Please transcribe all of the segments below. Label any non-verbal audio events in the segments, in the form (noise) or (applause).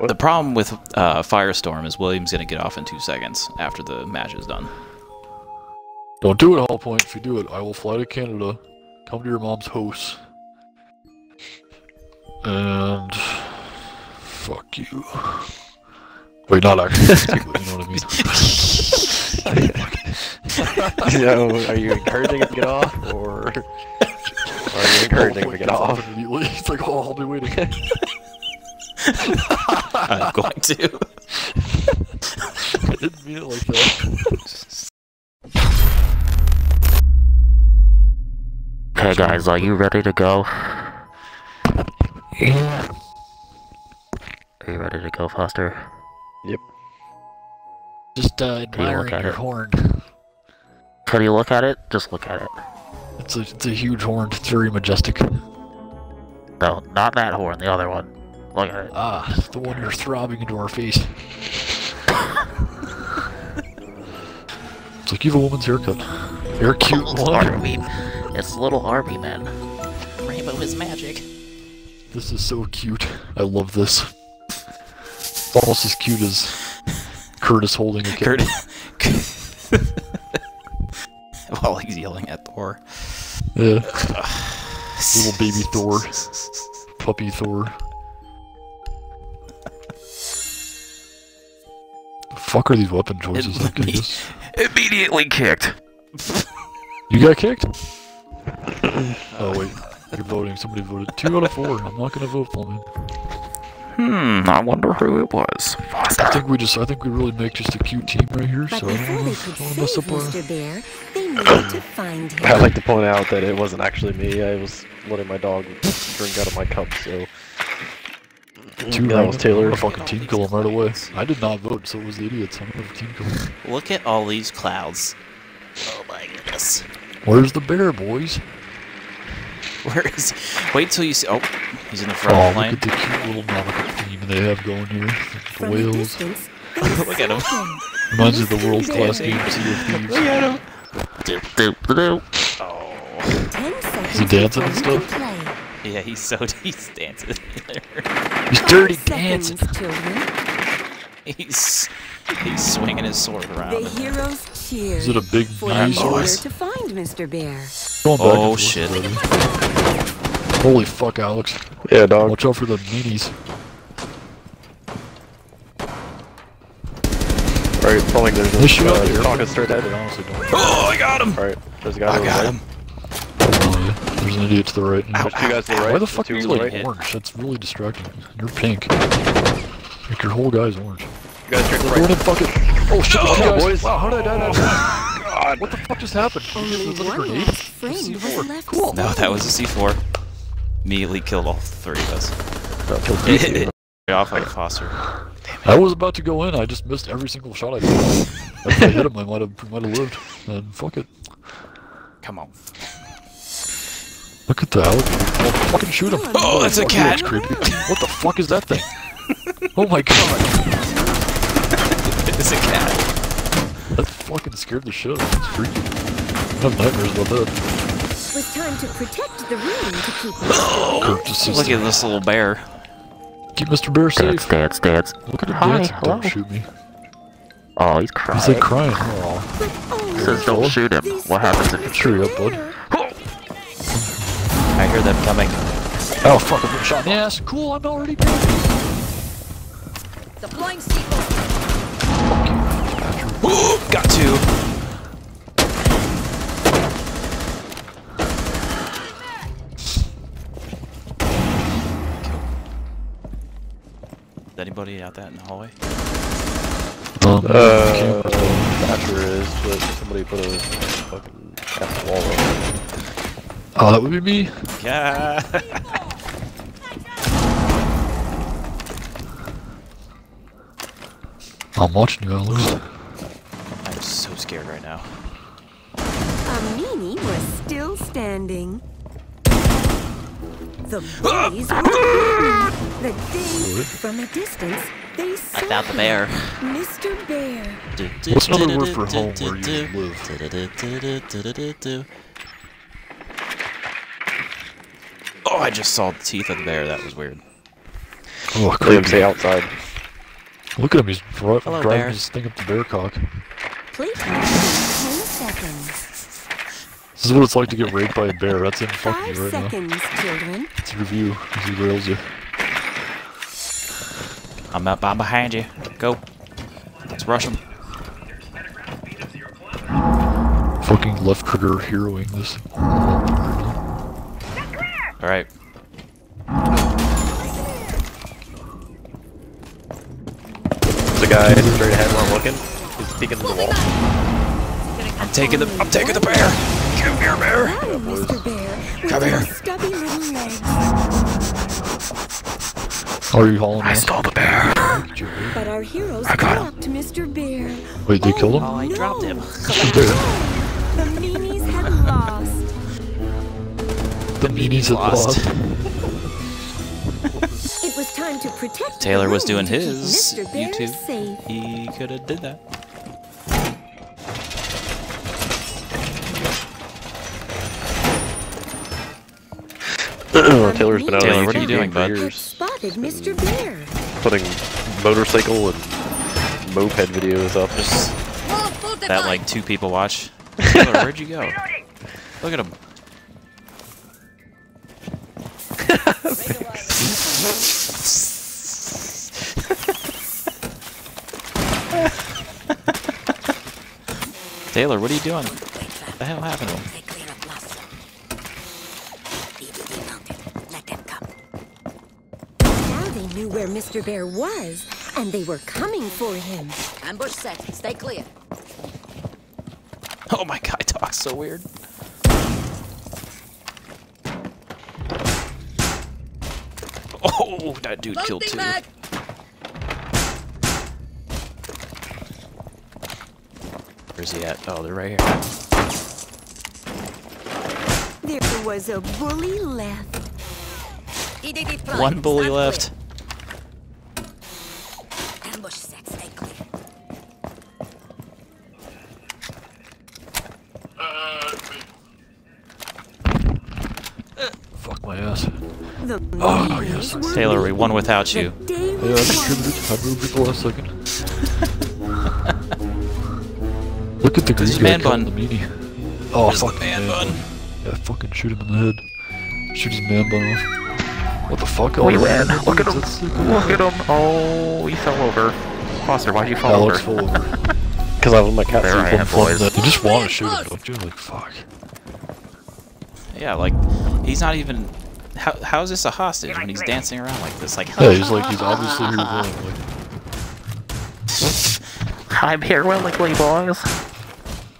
The problem with uh, Firestorm is William's gonna get off in two seconds after the match is done. Don't do it, Hall Point. If you do it, I will fly to Canada, come to your mom's house, and fuck you. Wait, not actually. (laughs) you know what I mean? (laughs) you are you encouraging him to get off, or are you encouraging him to get off? Immediately. (laughs) He's like, oh, I'll be waiting. (laughs) I'm going to. I didn't mean it like that. Okay, guys, are you ready to go? Yeah. Are you ready to go, Foster? Yep. Just uh, Can you look at your it? horn. Can you look at it? Just look at it. It's a, it's a huge horn. It's very majestic. No, not that horn, the other one. Ah, the one you're throbbing into our face. it's like you have a woman's haircut. You're cute Little army. It's little army, man. Rainbow is magic. This is so cute. I love this. Almost as cute as Curtis holding a kid. Kurt. (laughs) While he's yelling at Thor. Yeah. Little baby Thor. (laughs) Puppy Thor. Fuck are these weapon choices? It- Look at. (laughs) Immediately kicked. (laughs) You got kicked? oh wait, you're voting. Somebody voted. Two out of four. I'm not gonna vote for him. Hmm, I wonder who it was. I think we just, I think we really make just a cute team right here. But So I before don't they wanna, could don't mess save up our. Mr. Bear, they (coughs) needed to find him. I'd like to point out that it wasn't actually me. I was letting my dog drink out of my cup, so Two that was Taylor. I'm fucking team kill him right away. I did not vote, so it was the idiots. I'm gonna team kill him. Look at all these clouds. Oh my goodness. Where's the bear, boys? Where is? Wait till you see. Oh, he's in the Oh, front of the look plane. at the cute little nautical theme they have going here. The From whales. distance, (laughs) Look at him. saw. Reminds me of the world class Mr. game Bear. Sea of Thieves. at him. Doop, doop, doop. Oh. Ten seconds he dancing and stuff? Can play. Yeah, he's so he's dancing. He's dirty Seconds, dancing. children. he's he's swinging his sword around. The heroes cheered. Is it a big for knee the sword? leader to find Mr. Bear. Going back Oh shit. Holy fuck, Alex. Yeah, dog. Watch out for the minis. Alright, probably there's They shoot up uh, here. talking straight I ahead. honestly don't. Oh, I got him. Alright, there's a guy I to got right. him. Oh, yeah. There's an idiot to the right. Ow, There's two guys to the right. Why the there's fuck two are you to the like right. orange? That's really distracting. You're pink. Like your whole guy's orange. You guys drink Go right. in fucking. Oh shit! Oh, two guys. boys. Wow, how did I die? that? Oh, God, what the fuck just happened? Oh, Only Was it a grenade? last was C4. left Cool. No, that was a C4. Immediately killed all three of us. No, kill It two. off like a Foster. I was about to go in. I just missed every single shot I did. if I hit him, I might have might have lived. And fuck it. Come on. Look at the alligator. Oh, fucking shoot him. Oh, that's a cat. looks creepy. What the fuck is that thing? (laughs) Oh my god. (laughs) It's a cat. That fucking scared the shit out of me. It's freaky. I have nightmares about that. It was time to protect the room to keep Mr. (laughs) Oh, bear Look at this little bear. Keep Mr. Bear Dance, safe. dance, dance. Look at him Hi, dancing. hello. Don't shoot me. Oh, he's crying. He's like crying. Aw. But oh, Says don't shoot him. What happens if you Cheer up, bud. I hear them coming. Oh fuck, I'm getting shot in the ass. Cool, I'm already dead. Deploying sequel. Ooh, (gasps) got two. Is anybody out that in the hallway? Uh, Thatcher is, but somebody put a fucking half wall up. Oh, that would be me. Yeah. I'm watching you, Alex. I'm so scared right now. A meanie was still standing. The ah! boys were. The day from a distance, they saw I found the bear. Mr. Bear. What's another word for home where you live? Oh, I just saw the teeth of the bear. That was weird. Oh, William, creepy. outside. Look at him, he's dri- Hello, driving bear. his thing up the bear cock. Playtime in 10 seconds. This is what it's like to get raped by a bear. That's him fucking Five you right now. seconds, children. It's your view as he rails you. I'm up. I'm behind you. Go. Let's rush him. Fucking left trigger heroing this. All right. There's a guy straight ahead where I'm looking. He's peeking through the wall. I'm taking the. I'm taking the bear. Come here, bear. Run, Mr. Bear. Come here. Stubby little legs. Are you hauling I ass? stole the bear. But our heroes I got him. Mr. Bear. Wait, they oh, killed him? Oh, oh I no. dropped him. (laughs) The meanies had lost. The meanies lost. lost. It was time to protect Taylor was doing his Mr. Bear YouTube. safe. He could have did that. (clears throat) Taylor's been out Taylor, on what are YouTube you doing, for bud? Had years, spotted Mr. Bear. putting motorcycle and moped videos up. Just that like two people watch. (laughs) Taylor, where'd you go? Look at him. Taylor, what are you doing? What the hell happened to him? They clear up lost. DVD mounted. Let them come. Now they knew where Mr. Bear was, and they were coming for him. Ambush set. Stay clear. Oh my god, (laughs) he talks so weird. Oh, that dude killed two. mag. Where's he at? Oh, they're right here. There was a bully left. One bully Stand left. clear. Ambush set. Stay clear. Fuck my ass. The Oh, meanies yes. were Taylor, we won without you. day Yeah, I was contributed. I moved the last second. Look at the green man killing bun. the meanie. Oh, Where's the fuck man bun? Yeah, fucking shoot him in the head. Shoot his man bun off. What the fuck? We Oh, win. Look at dudes, him. Look at him. Oh, he fell over. Foster, why'd you fall Alex over? fell over. (laughs) Because I was in my cat There I suit. am, Fun boys. You just want to shoot him, don't you? Like, fuck. Yeah, like he's not even. How how is this a hostage when he's dancing around like this? Like Yeah, he's like, he's obviously here willing. Like, (laughs) I'm here willingly, boys.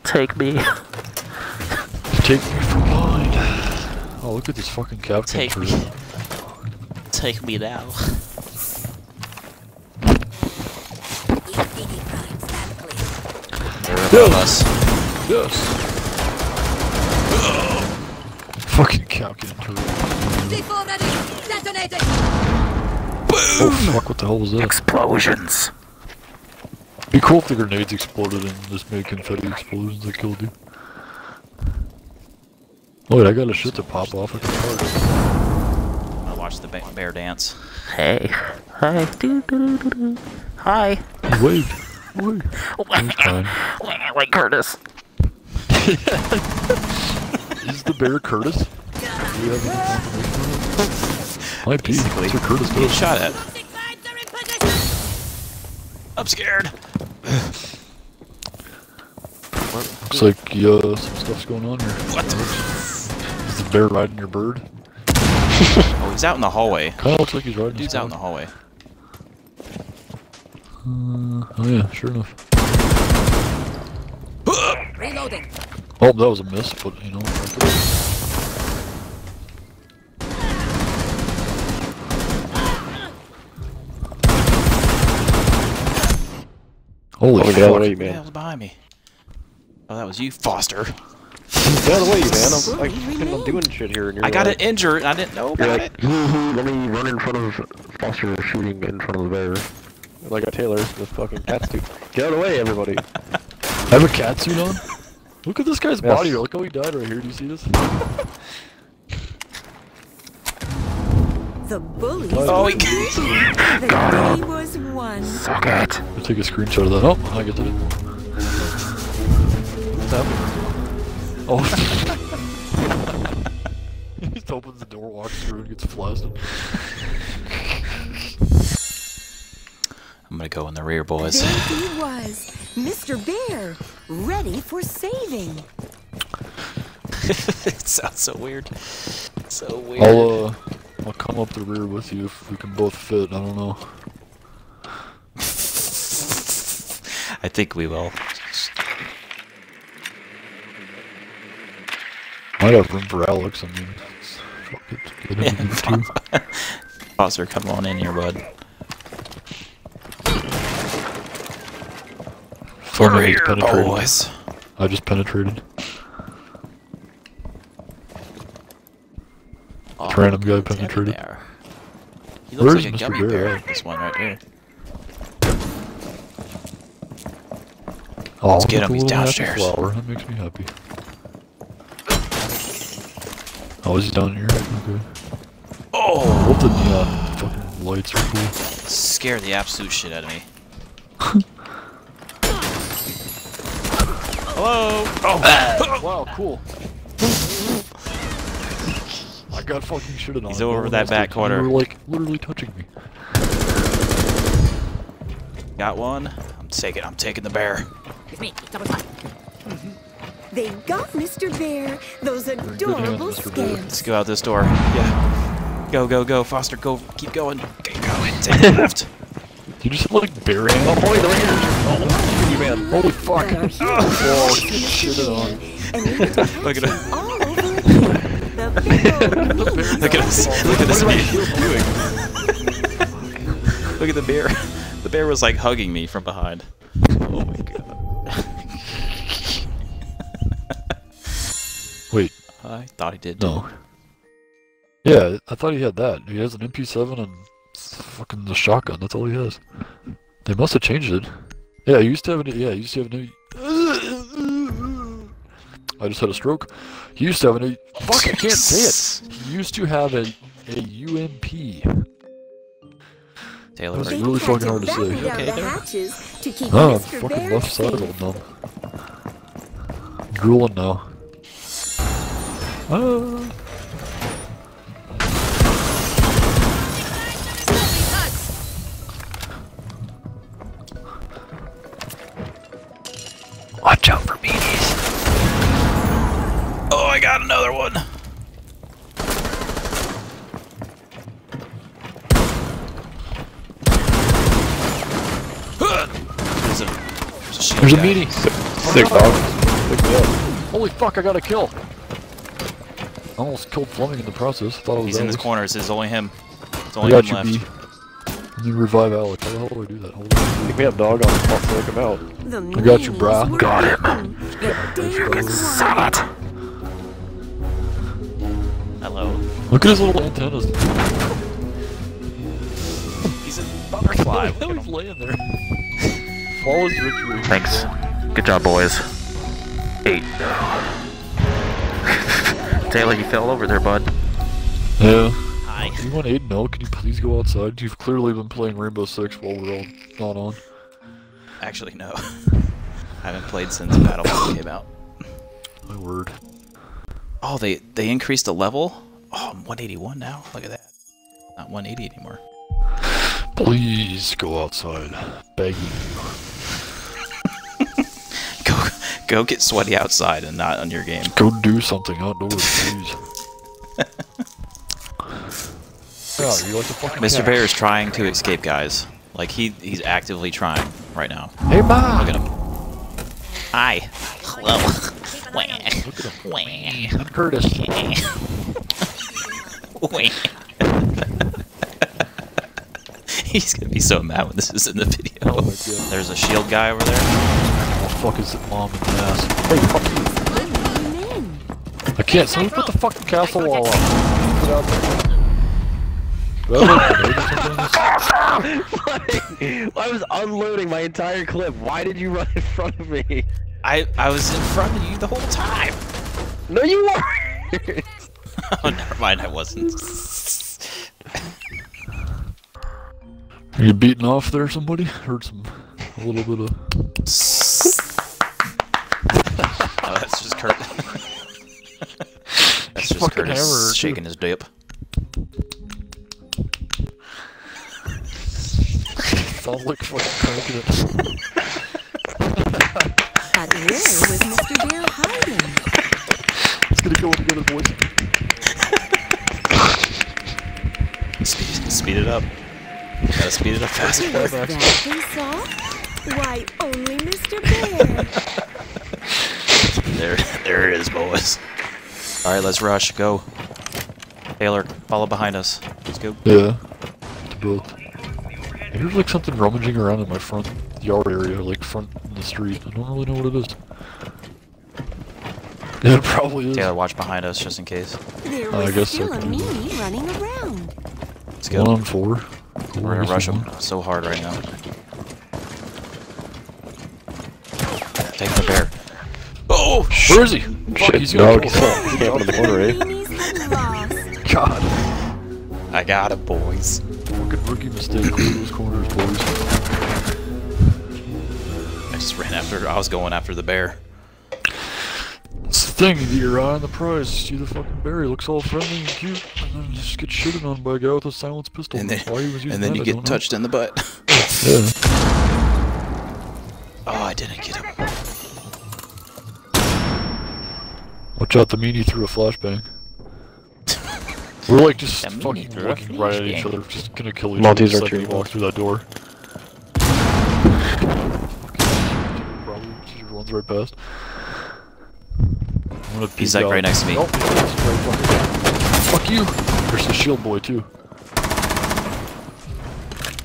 Take me. take me for blind. Oh, look at this fucking captain. Take turret. me. Take me now. EDD prime. They're above us. Yes. fucking captain turret. C4 ready. Detonating. Oh fuck! What the hell was that? Explosions. Be cool if the grenades exploded and just made confetti explosions that killed you. Oh wait, I got a shit to pop off. I can charge. I watched the ba- bear dance. Hey. Hi. Doo, doo, doo, doo. Hi. it. Wait, wait. He's Curtis. (laughs) Is the bear Curtis? Do we have any confirmation on that? Might be. Basically. That's Curtis He shot at. Toxic vibes are in position. I'm scared. Looks like uh, some stuff's going on here. What? Is the bear riding your bird? (laughs) Oh, he's out in the hallway. Kinda looks like he's riding. Dude's his out in the hallway. Uh, oh yeah, sure enough. Reloading. Oh, that was a miss, but you know. Holy Oh, get out way, fuck. Who the man. behind me? Oh, that was you, Foster. Get out of the way, man. I'm, Bully like, I'm doing shit here. And you're I got like, it injured I didn't know You're about like, it. Let me run in front of Foster shooting in front of the bear. Like a Taylor with fucking cat suit. Get out of the way, everybody. I have a cat suit on? Look at this guy's Yes. body. Look how he died right here. Do you see this? (laughs) The bullies Oh, were he- beaten. The day was one. Suck it. I'll take a screenshot of that. Oh, I get that. What's up? Oh. (laughs) he just opens the door, walks through, and gets blasted. I'm gonna go in the rear, boys. There he was, Mr. Bear, ready for saving. (laughs) it sounds so weird. So weird. I'll uh, I'll come up the rear with you if we can both fit. I don't know. I think we will. Might have room for Alex. I mean, fuck it. Get him in too. (laughs) Foster, come on in here, bud. Farmer has penetrated. Boys. I just penetrated. Oh, Random guy teddy penetrated. bear. He Where's like a Mr. gummy Bear bear. at? This one right here. Oh, Let's get him, he's downstairs. Flower. That makes me happy. Oh, is he down here? Okay. Oh! What the neon fucking lights are cool. Scare the absolute shit out of me. (laughs) Hello? Oh! Wow, cool. I got fucking shitted on. He's over one that back corner. You were like literally touching me. Got one. I'm taking. I'm taking the bear. It's me. Double time. They got Mr. Bear, those adorable Mr. Bear. scamps. Let's go out this door. Yeah. Go, go, go, Foster. Go. Keep going. Keep going. (laughs) Take the left. You just have like bare Oh, hands. boy, the Rangers! Oh, oh you man. Holy fuck. Oh, shit on. and we were to catch Look at him (laughs) Look at us. Look at this What bear. doing? (laughs) Look at the bear. The bear was like hugging me from behind. Oh my god. (laughs) Wait, I thought he did. no. Yeah, I thought he had that. He has an MP7 and fucking the shotgun. That's all he has. They must have changed it. Yeah, he used to have an. Yeah, he used to have an. I just had a stroke. He used to have an. Fuck, I can't say it. He used to have a a UMP. Taylor, That's are They you- really had fucking hard to batten say. Okay the there? hatches to keep Oh, Mr. fucking left side safe. all numb. Drooling now. Ah. There's a, shield There's a guy. Sick dog. Pick me up. Holy fuck, I got a kill. I almost killed Fleming in the process. Thought it was He's in this Alex. corner. It's only him. It's I only got him you, left. B. And then revive Alex. How the hell do I do that? Hold on. Pick me up, dog. I'll, I'll take him out. The I got you, meanies brah. Got him. (laughs) eaten. The day it. Hello. Look at his little antennas. He's a butterfly. How (laughs) he's laying there. Follows victory. Thanks. Good job, boys. Eight. (laughs) Taylor, you fell over there, bud. Yeah. Hi. You want 8 0? Can you please go outside? You've clearly been playing Rainbow Six while we're all not on. Actually, no. (laughs) I haven't played since Battlefield came out. My word. Oh, they they increased the level. Oh, I'm 181 now. Look at that. Not 180 anymore. Please go outside. Begging you. Go go get sweaty outside and not on your game. Go do something outdoors, please. yeah, you like fucking Mr. cat. Bear is trying to escape, guys. Like he he's actively trying right now. Hey, Ma! Look at him. Hi. Hello. (laughs) Wah. Look at him. Wah. And Curtis. (laughs) Wah. (laughs) He's gonna be so mad when this is in the video. Oh my god. There's a shield guy over there. Fuck is it, mom and ass? Hey, fuck you. I can't. Somebody put the fucking castle wall up. Put out there. I have a grenade or something in this? I was unloading my entire clip. Why did you run in front of me? I I was in front of you the whole time. No, you weren't. (laughs) oh, never mind. I wasn't. Are you beating off there, somebody? Heard some, a little bit of. Kurt. (laughs) that's just fucking Curtis hammer, too. shaking his dip. Sounds like fucking cranking it. But where was Mr. Bear hiding? It's gonna go together, boys. Speed, speed it up. Gotta speed it up faster. Was that they saw? Why, only Mr. Bear. (laughs) There, (laughs) there it is, boys. All right, let's rush. Go. Taylor, follow behind us. Let's go. Yeah. To both. There's like something rummaging around in my front yard area, like front in the street. I don't really know what it is. Yeah, (laughs) it probably is. Taylor, watch behind us just in case. There uh, I was guess so. still a meanie running around. Let's go. One on four. Cool, We're gonna rush them so hard right now. Take the bear. Where is he? Fuck, he's gonna dog. He's camping in the corner, eh? Meanies had lost. God. I got it, boys. Fucking rookie mistake. Clear those corners, boys. I just ran after. I was going after the bear. It's the thing, your eye on the prize. See the fucking bear, he looks all friendly and cute, and then you just get shitted on by a guy with a silenced pistol. And then, Why he was using and then that, you I get don't know. touched in the butt. Yeah. (laughs) Oh, I didn't get him. Watch out, the meanie threw a flashbang. (laughs) We're like just The fucking threw looking right at each other, just gonna kill each Maltese other the are second we walk through that door. Probably she runs right past. He's, peek like, right next to me. Nope, right Fuck you! There's the shield boy too.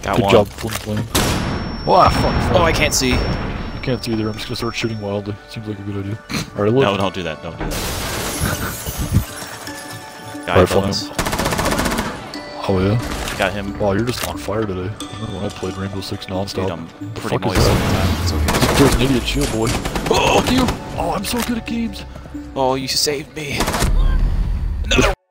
Got Good one. job, Flim Flam. Wow, fuck, fuck. Oh, I can't see. I can't see either. I'm just gonna start shooting wildly. Seems like a good idea. (laughs) Alright, look. No, don't do that. Don't do that. (laughs) Got Alright, him, Oh yeah. Got him. Wow, you're just on fire today. I remember when I played Rainbow Six nonstop. Dude, I'm the pretty fuck is moist all the that? time. It's okay. There's an idiot shield boy. Oh, you! Oh, I'm so good at games. Oh, you saved me.